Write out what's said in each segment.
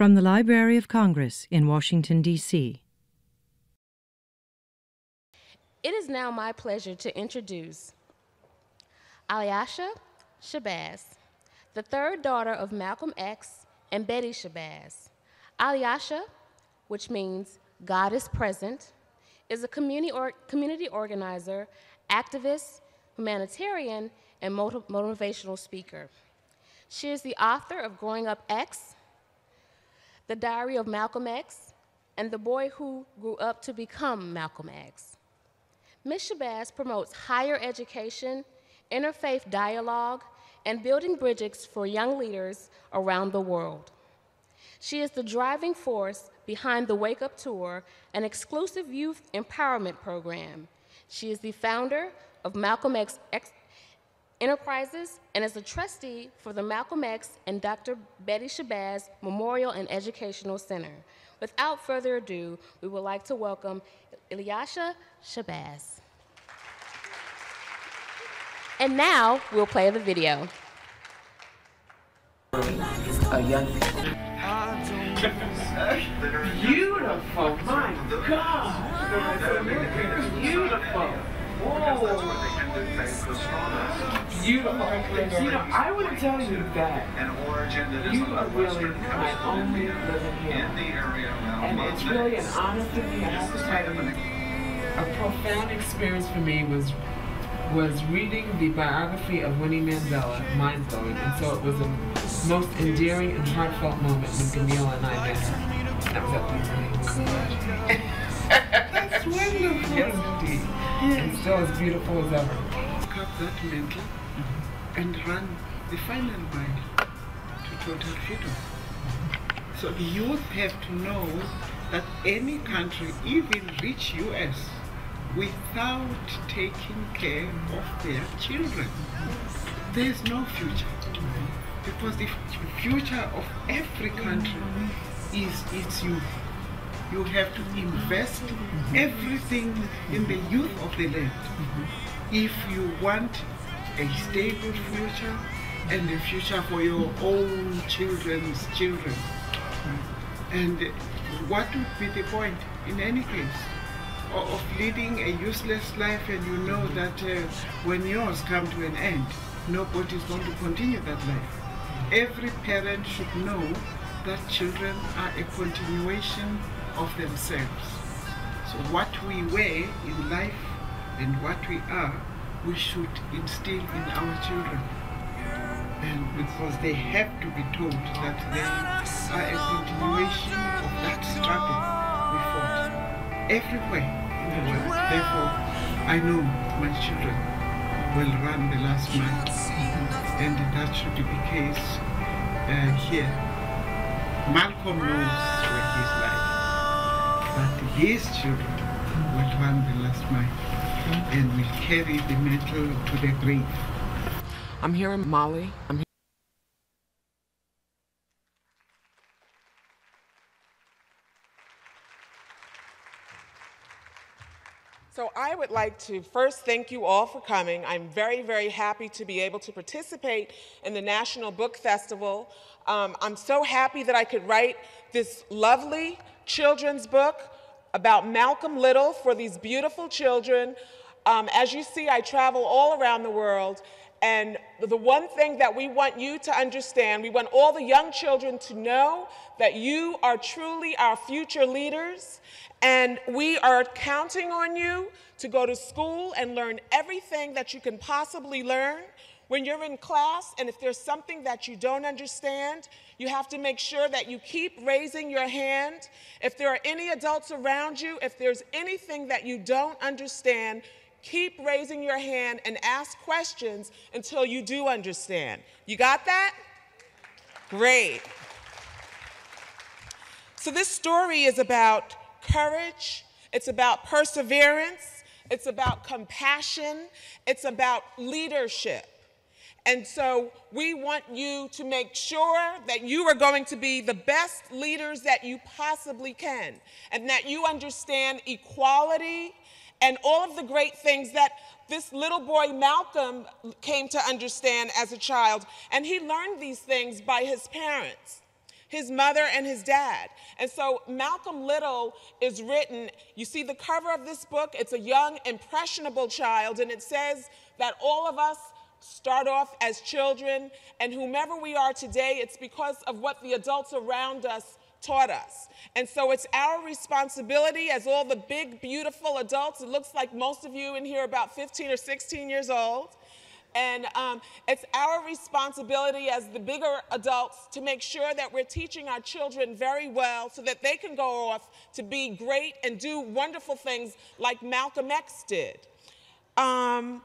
From the Library of Congress in Washington, D.C. It is now my pleasure to introduce Ilyasah Shabazz, the third daughter of Malcolm X and Betty Shabazz. Ilyasah, which means God is present, is a community, or, community organizer, activist, humanitarian, and motiv motivational speaker. She is the author of Growing Up X, The Diary of Malcolm X, and The Boy Who Grew Up to Become Malcolm X. Ms. Shabazz promotes higher education, interfaith dialogue, and building bridges for young leaders around the world. She is the driving force behind the Wake Up Tour, an exclusive youth empowerment program. She is the founder of Malcolm X, X Enterprises and is a trustee for the Malcolm X and Dr. Betty Shabazz Memorial and Educational Center. Without further ado, we would like to welcome Ilyasah Shabazz. And now we'll play the video. A young Beautiful, my God! Beautiful. Whoa. Beautiful. You know, I would tell you that you are really my only living hero. And it's really an honor for me, I have to tell you, a profound experience for me was was reading the biography of Winnie Mandela, mind blowing, and so it was a most endearing and heartfelt moment when Camille and I met her. That was at the That's wonderful. Yes, indeed. And still as beautiful as ever. Pick up that mantle and run the final mile to total freedom. So the youth have to know that any country, even rich US, without taking care of their children, there is no future. Because the future of every country is its youth. You have to invest everything in the youth of the land. If you want a stable future and a future for your own children's children. And what would be the point in any case of leading a useless life and you know that uh, when yours come to an end, nobody is going to continue that life. Every parent should know that children are a continuation of themselves. So what we were in life and what we are, we should instill in our children. And because they have to be told that they are a continuation of that struggle we fought everywhere in the world. Therefore, I know my children will run the last mile. And that should be the case uh, here. Malcolm knows where he's like, but his children will run the last mile and will carry the mantle to the grave. I'm here in Mali. I'm here. So I would like to first thank you all for coming. I'm very, very happy to be able to participate in the National Book Festival. Um, I'm so happy that I could write this lovely children's book about Malcolm Little for these beautiful children. Um, as you see, I travel all around the world, and the one thing that we want you to understand, we want all the young children to know that you are truly our future leaders, and we are counting on you to go to school and learn everything that you can possibly learn. When you're in class, and if there's something that you don't understand, you have to make sure that you keep raising your hand. If there are any adults around you, if there's anything that you don't understand, keep raising your hand and ask questions until you do understand. You got that? Great. So, this story is about courage, it's about perseverance, it's about compassion, it's about leadership. And so we want you to make sure that you are going to be the best leaders that you possibly can, and that you understand equality and all of the great things that this little boy Malcolm came to understand as a child. And he learned these things by his parents. his mother and his dad. And so Malcolm Little is written, you see the cover of this book, it's a young, impressionable child, and it says that all of us start off as children, and whomever we are today, it's because of what the adults around us taught us. And so it's our responsibility as all the big, beautiful adults. It looks like most of you in here about 15 or 16 years old. And um, it's our responsibility as the bigger adults to make sure that we're teaching our children very well so that they can go off to be great and do wonderful things like Malcolm X did. Um,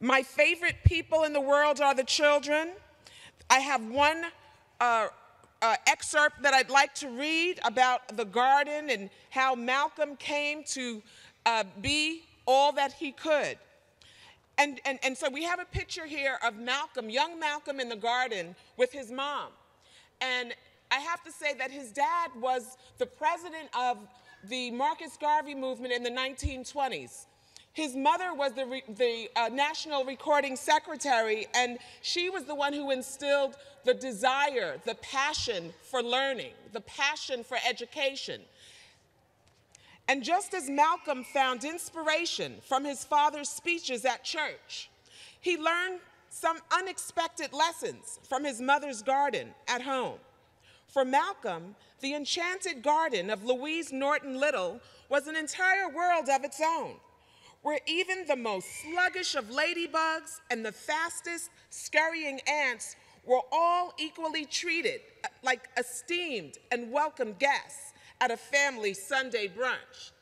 my favorite people in the world are the children. I have one uh, uh, excerpt that I'd like to read about the garden and how Malcolm came to uh, be all that he could. And, and, and so we have a picture here of Malcolm, young Malcolm in the garden with his mom. And I have to say that his dad was the president of the Marcus Garvey movement in the 1920s. His mother was the, the uh, National Recording Secretary, and she was the one who instilled the desire, the passion for learning, the passion for education. And just as Malcolm found inspiration from his father's speeches at church, he learned some unexpected lessons from his mother's garden at home. For Malcolm, the enchanted garden of Louise Norton Little was an entire world of its own, where even the most sluggish of ladybugs and the fastest scurrying ants were all equally treated uh, like esteemed and welcome guests at a family Sunday brunch.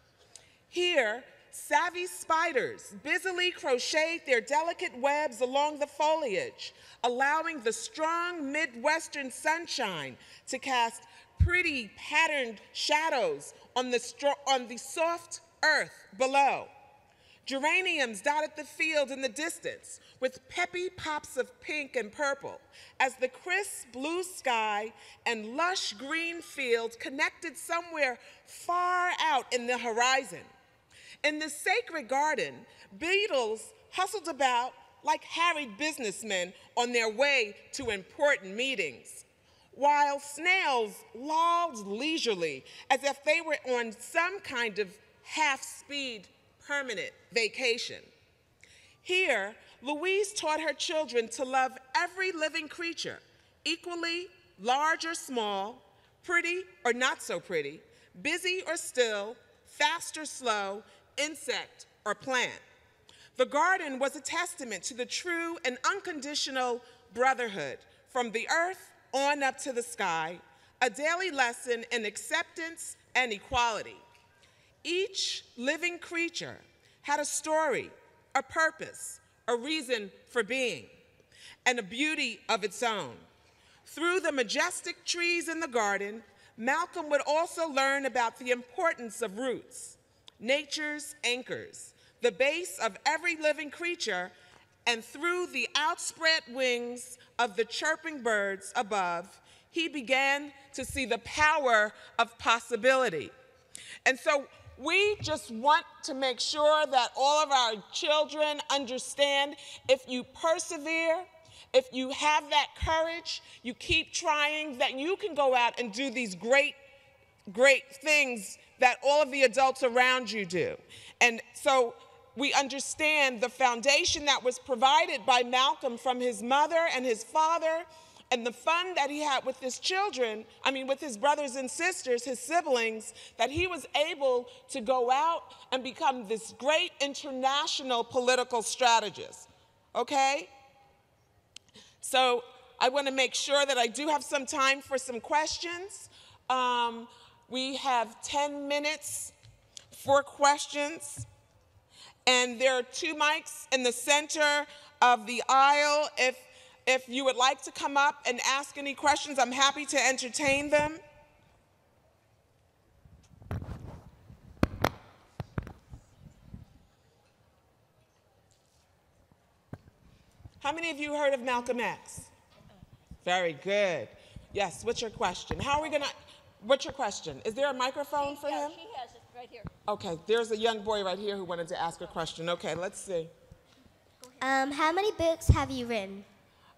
Here, savvy spiders busily crocheted their delicate webs along the foliage, allowing the strong Midwestern sunshine to cast pretty patterned shadows on the, on the soft earth below. Geraniums dotted the field in the distance with peppy pops of pink and purple as the crisp blue sky and lush green fields connected somewhere far out in the horizon. In the sacred garden, beetles hustled about like harried businessmen on their way to important meetings, while snails lolled leisurely as if they were on some kind of half speed permanent vacation. Here, Louise taught her children to love every living creature, equally, large or small, pretty or not so pretty, busy or still, fast or slow, insect or plant. The garden was a testament to the true and unconditional brotherhood from the earth on up to the sky, a daily lesson in acceptance and equality. Each living creature had a story, a purpose, a reason for being, and a beauty of its own. Through the majestic trees in the garden, Malcolm would also learn about the importance of roots, nature's anchors, the base of every living creature, and through the outspread wings of the chirping birds above, he began to see the power of possibility. And so we just want to make sure that all of our children understand if you persevere, if you have that courage, you keep trying, that you can go out and do these great, great things that all of the adults around you do. And so we understand the foundation that was provided by Malcolm from his mother and his father and the fun that he had with his children, I mean, with his brothers and sisters, his siblings, that he was able to go out and become this great international political strategist. Okay? So I want to make sure that I do have some time for some questions. Um, we have 10 minutes for questions. And there are two mics in the center of the aisle. If if you would like to come up and ask any questions, I'm happy to entertain them. How many of you heard of Malcolm X? Very good. Yes, what's your question? How are we gonna, what's your question? Is there a microphone for yeah, him? she has it right here. Okay, there's a young boy right here who wanted to ask a question. Okay, let's see. Um, how many books have you written?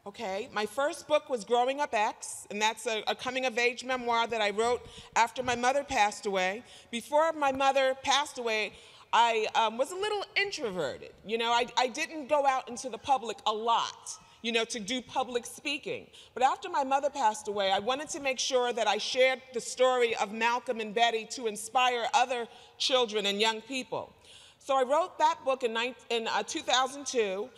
Okay, my first book was Growing Up X, and that's a, a coming of age memoir that I wrote after my mother passed away. Before my mother passed away, I um, was a little introverted. You know, I, I didn't go out into the public a lot, you know, to do public speaking. But after my mother passed away, I wanted to make sure that I shared the story of Malcolm and Betty to inspire other children and young people. So I wrote that book in, in uh, 2002.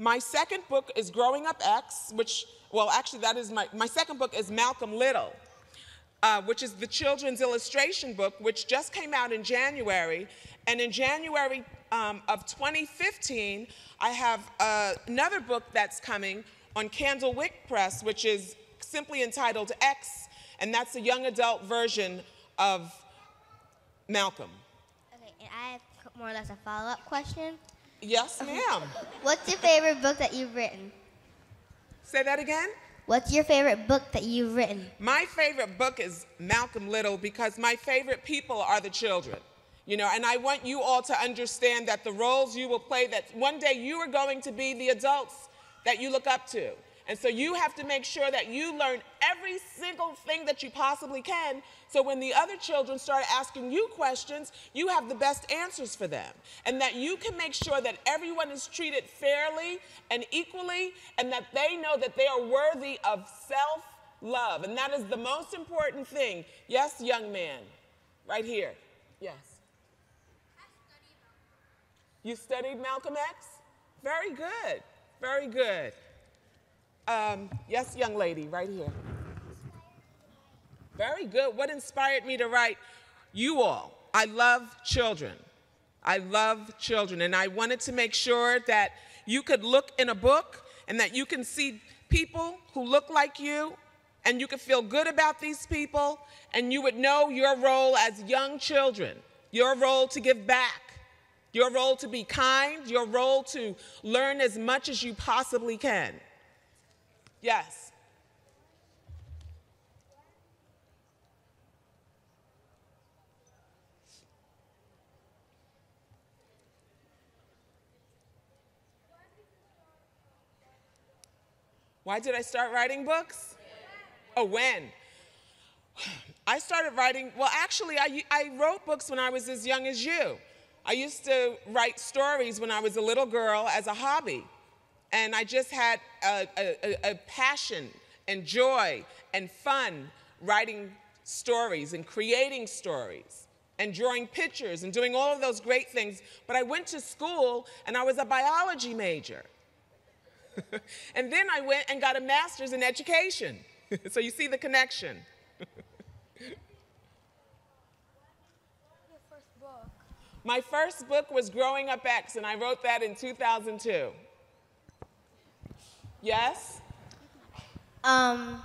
My second book is Growing Up X, which, well, actually, that is my, my second book is Malcolm Little, uh, which is the children's illustration book, which just came out in January. And in January um, of 2015, I have uh, another book that's coming on Candlewick Press, which is simply entitled X, and that's a young adult version of Malcolm. Okay, and I have more or less a follow-up question. Yes, ma'am. What's your favorite book that you've written? Say that again? What's your favorite book that you've written? My favorite book is Malcolm Little because my favorite people are the children. You know, and I want you all to understand that the roles you will play, that one day you are going to be the adults that you look up to. And so you have to make sure that you learn every single thing that you possibly can so when the other children start asking you questions, you have the best answers for them. And that you can make sure that everyone is treated fairly and equally and that they know that they are worthy of self love. And that is the most important thing. Yes, young man, right here. Yes. You studied Malcolm X? Very good. Very good. Um, yes, young lady, right here. Very good. What inspired me to write? You all. I love children. I love children. And I wanted to make sure that you could look in a book and that you can see people who look like you and you could feel good about these people and you would know your role as young children, your role to give back, your role to be kind, your role to learn as much as you possibly can. Yes. Why did I start writing books? Oh, when? I started writing, well, actually, I, I wrote books when I was as young as you. I used to write stories when I was a little girl as a hobby. And I just had a, a, a passion and joy and fun writing stories and creating stories and drawing pictures and doing all of those great things. But I went to school and I was a biology major. and then I went and got a master's in education. so you see the connection. My first book was Growing Up X, and I wrote that in 2002. Yes? Um,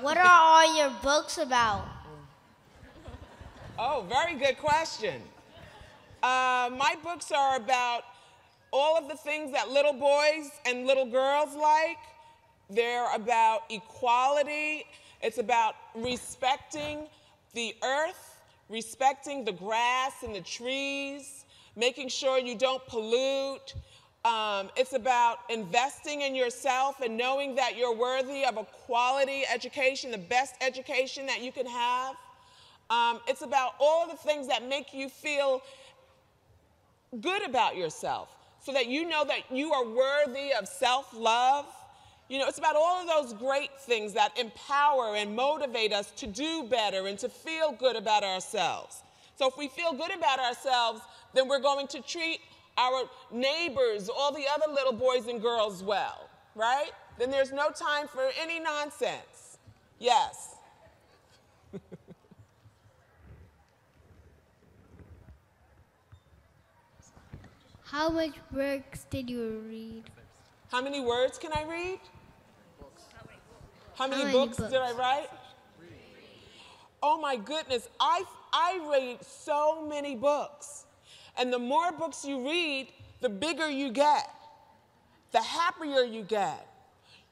what are all your books about? Oh, very good question. Uh, my books are about all of the things that little boys and little girls like. They're about equality. It's about respecting the earth, respecting the grass and the trees, making sure you don't pollute. Um, it's about investing in yourself and knowing that you're worthy of a quality education, the best education that you can have. Um, it's about all the things that make you feel good about yourself so that you know that you are worthy of self love. You know, it's about all of those great things that empower and motivate us to do better and to feel good about ourselves. So if we feel good about ourselves, then we're going to treat our neighbors, all the other little boys and girls well, right? Then there's no time for any nonsense. Yes. How much books did you read? How many words can I read? How many, How many books, books? did I write? Oh my goodness, I, I read so many books. And the more books you read, the bigger you get, the happier you get.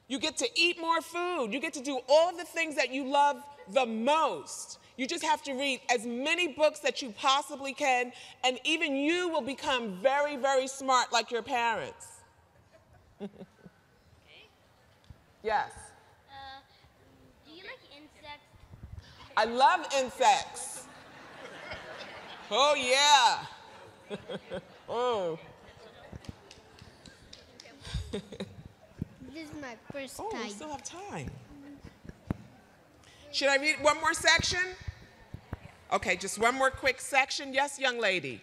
You get to eat more food. You get to do all the things that you love the most. You just have to read as many books that you possibly can, and even you will become very, very smart like your parents. yes. Uh, do you like insects? I love insects. Oh, yeah. oh. This is my first Oh, we time. still have time. Should I read one more section? Okay, just one more quick section. Yes, young lady.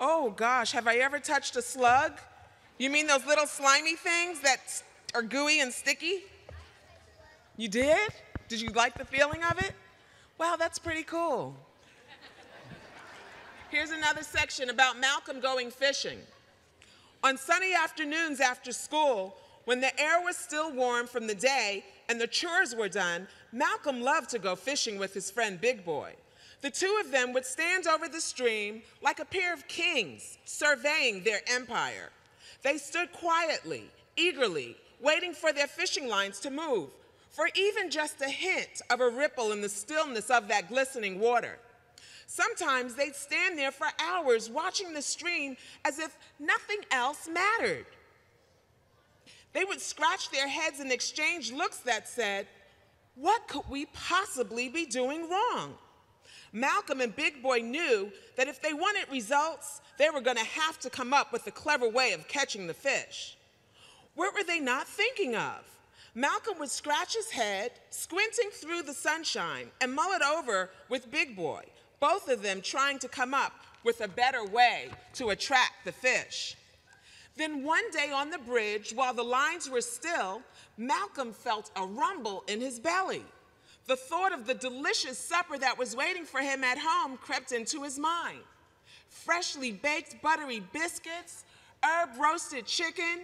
Oh gosh, have I ever touched a slug? You mean those little slimy things that are gooey and sticky? You did? Did you like the feeling of it? Wow, that's pretty cool. Here's another section about Malcolm going fishing. On sunny afternoons after school, when the air was still warm from the day and the chores were done, Malcolm loved to go fishing with his friend Big Boy. The two of them would stand over the stream like a pair of kings, surveying their empire. They stood quietly, eagerly, waiting for their fishing lines to move, for even just a hint of a ripple in the stillness of that glistening water. Sometimes they'd stand there for hours watching the stream as if nothing else mattered. They would scratch their heads and exchange looks that said, What could we possibly be doing wrong? Malcolm and Big Boy knew that if they wanted results, they were going to have to come up with a clever way of catching the fish. What were they not thinking of? Malcolm would scratch his head, squinting through the sunshine, and mull it over with Big Boy, both of them trying to come up with a better way to attract the fish. Then one day on the bridge, while the lines were still, Malcolm felt a rumble in his belly. The thought of the delicious supper that was waiting for him at home crept into his mind. Freshly baked buttery biscuits, herb roasted chicken,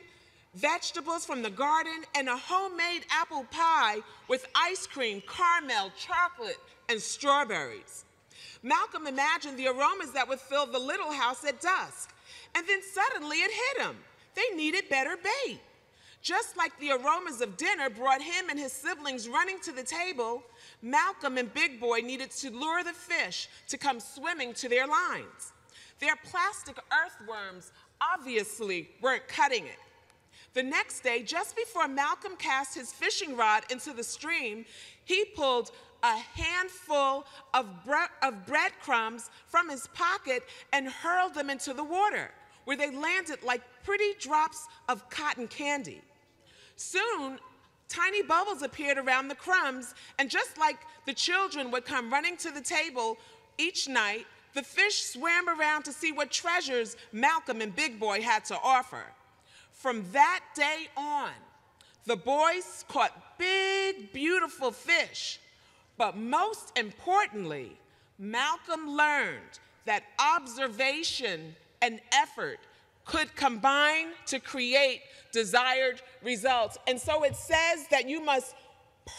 vegetables from the garden, and a homemade apple pie with ice cream, caramel, chocolate, and strawberries. Malcolm imagined the aromas that would fill the little house at dusk. And then suddenly it hit him. They needed better bait. Just like the aromas of dinner brought him and his siblings running to the table, Malcolm and Big Boy needed to lure the fish to come swimming to their lines. Their plastic earthworms obviously weren't cutting it. The next day, just before Malcolm cast his fishing rod into the stream, he pulled a handful of, bre- of breadcrumbs from his pocket and hurled them into the water, where they landed like pretty drops of cotton candy. Soon, tiny bubbles appeared around the crumbs, and just like the children would come running to the table each night, the fish swam around to see what treasures Malcolm and Big Boy had to offer. From that day on, the boys caught big, beautiful fish. But most importantly, Malcolm learned that observation and effort could combine to create desired results. And so it says that you must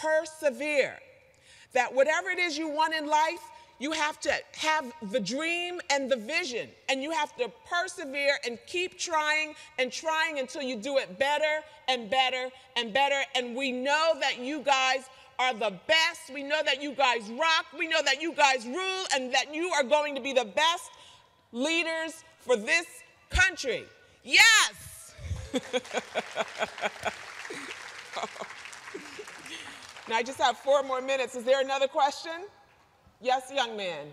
persevere, that whatever it is you want in life, you have to have the dream and the vision, and you have to persevere and keep trying and trying until you do it better and better and better. And we know that you guys are the best. We know that you guys rock. We know that you guys rule, and that you are going to be the best leaders for this country. Yes! now I just have four more minutes. Is there another question? Yes, young man.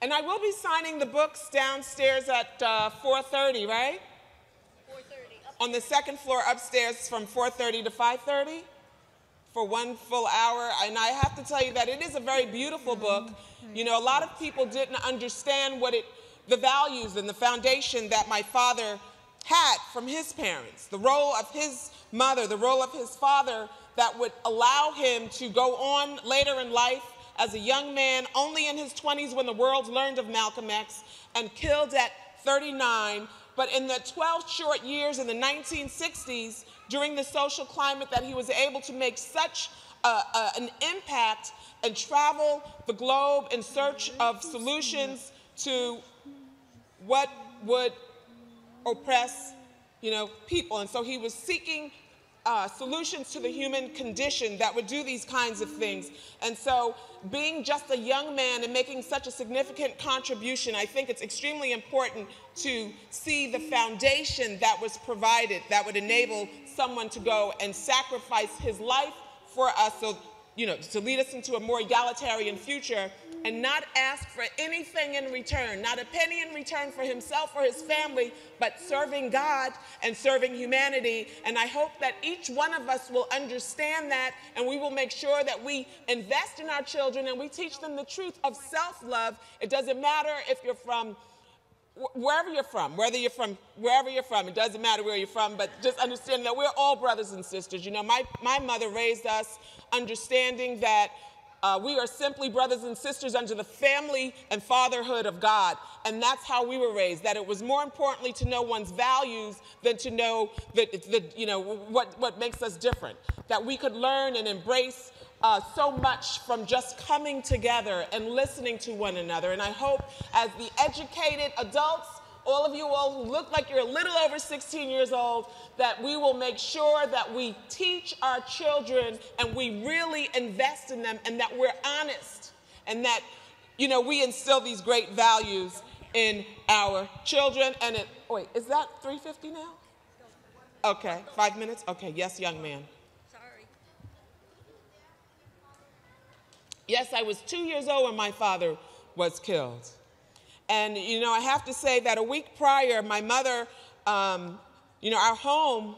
And I will be signing the books downstairs at uh, 4:30, right? 4:30. On the second floor upstairs from 4:30 to 5:30 for one full hour. And I have to tell you that it is a very beautiful book. Mm-hmm. You know, a lot of people didn't understand what it, the values and the foundation that my father had from his parents, the role of his mother, the role of his father that would allow him to go on later in life as a young man, only in his 20s when the world learned of Malcolm X, and killed at 39. But in the 12 short years in the 1960s, during the social climate that he was able to make such an impact and travel the globe in search of solutions to what would oppress, you know, people. And so he was seeking uh, solutions to the human condition that would do these kinds of things. And so, being just a young man and making such a significant contribution, I think it's extremely important to see the foundation that was provided that would enable someone to go and sacrifice his life for us so you know, to lead us into a more egalitarian future and not ask for anything in return, not a penny in return for himself or his family, but serving God and serving humanity. And I hope that each one of us will understand that and we will make sure that we invest in our children and we teach them the truth of self love. It doesn't matter if you're from wherever you're from, whether you're from wherever you're from, it doesn't matter where you're from, but just understand that we're all brothers and sisters. You know, my, my mother raised us understanding that uh, we are simply brothers and sisters under the family and fatherhood of God. And that's how we were raised, that it was more importantly to know one's values than to know that, you know, what, what makes us different. That we could learn and embrace uh, so much from just coming together and listening to one another. And I hope as the educated adults all of you all who look like you're a little over 16 years old, that we will make sure that we teach our children and we really invest in them and that we're honest and that, you know, we instill these great values in our children. And it, oh, wait, is that 350 now? Okay, five minutes? Okay, yes, young man. Sorry. Yes, I was two years old when my father was killed. And, you know, I have to say that a week prior, my mother, um, you know, our home,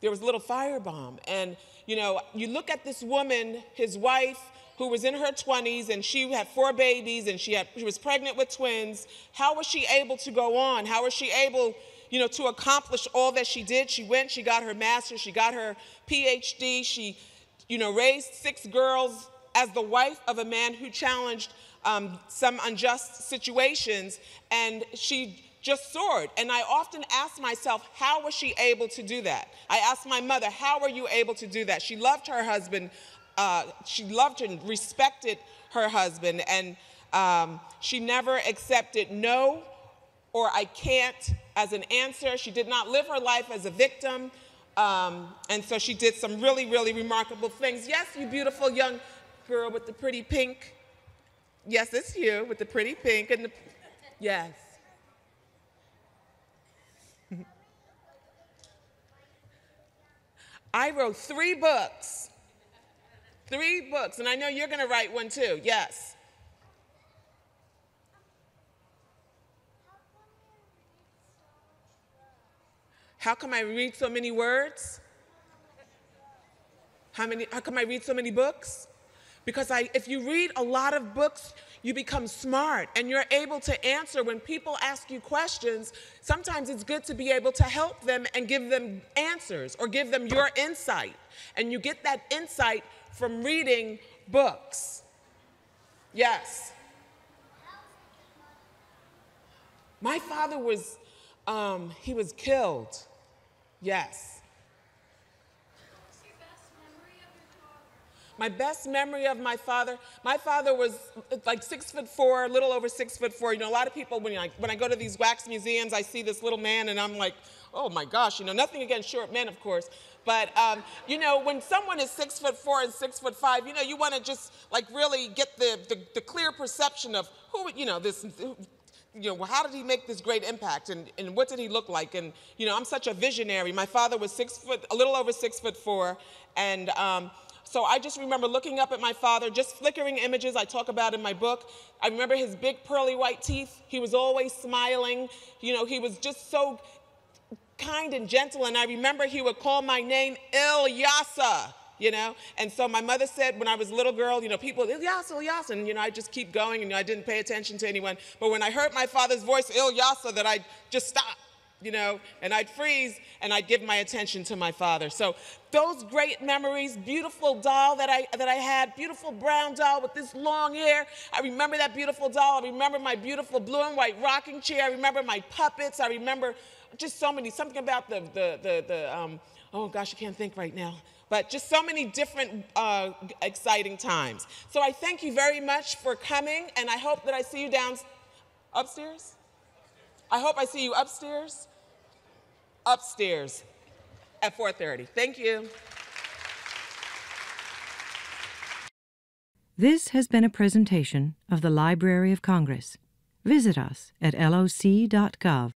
there was a little firebomb. And, you know, you look at this woman, his wife, who was in her 20s and she had four babies and she, had, she was pregnant with twins. How was she able to go on? How was she able, you know, to accomplish all that she did? She went, she got her master's, she got her PhD, she, you know, raised six girls as the wife of a man who challenged um, some unjust situations, and she just soared. And I often ask myself, how was she able to do that? I asked my mother, how were you able to do that? She loved her husband. Uh, she loved and respected her husband, and um, she never accepted no or I can't as an answer. She did not live her life as a victim. Um, and so she did some really, really remarkable things. Yes, you beautiful young girl with the pretty pink Yes, it's you with the pretty pink and the. Yes. I wrote three books. Three books, and I know you're going to write one too. Yes. How come I read so many words? How, many, how come I read so many books? Because I, if you read a lot of books, you become smart and you're able to answer when people ask you questions. Sometimes it's good to be able to help them and give them answers or give them your insight. And you get that insight from reading books. Yes. My father was, um, he was killed. Yes. My best memory of my father, my father was like six foot four, a little over six foot four. You know, a lot of people, when I, when I go to these wax museums, I see this little man and I'm like, oh my gosh, you know, nothing against short men, of course. But, um, you know, when someone is six foot four and six foot five, you know, you want to just like really get the, the, the, clear perception of who, you know, this, you know, how did he make this great impact and, and what did he look like? And, you know, I'm such a visionary. My father was six foot, a little over six foot four. And, um, so I just remember looking up at my father, just flickering images I talk about in my book. I remember his big pearly white teeth. He was always smiling. You know, he was just so kind and gentle. And I remember he would call my name Ilyasah, you know. And so my mother said when I was a little girl, you know, people, Ilyasah, Ilyasah. And, you know, I just keep going and you know, I didn't pay attention to anyone. But when I heard my father's voice, Ilyasah, that I just stopped you know, and I'd freeze and I'd give my attention to my father. So those great memories, beautiful doll that I that I had, beautiful brown doll with this long hair. I remember that beautiful doll. I remember my beautiful blue and white rocking chair. I remember my puppets. I remember just so many, something about the the the, the um, oh gosh, I can't think right now. But just so many different uh, exciting times. So I thank you very much for coming, and I hope that I see you down upstairs. I hope I see you upstairs. Upstairs. at 4.30. Thank you. This has been a presentation of the Library of Congress. Visit us at loc.gov